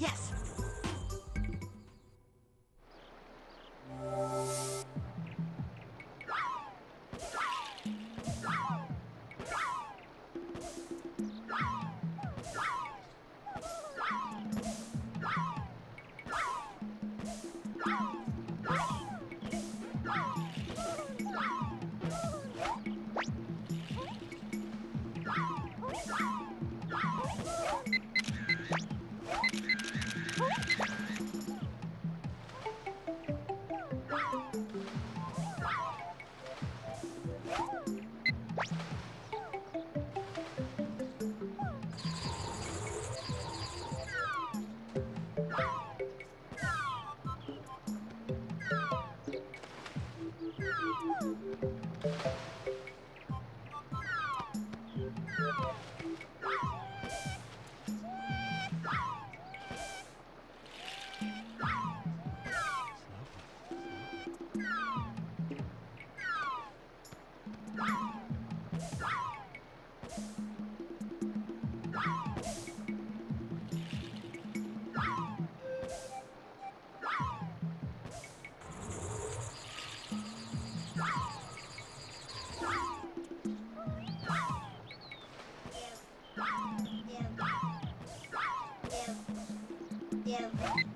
Yes. Yeah.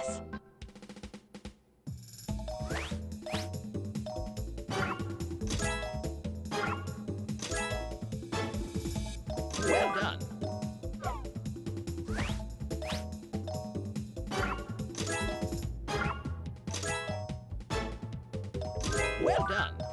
Yes. Well done. Well done.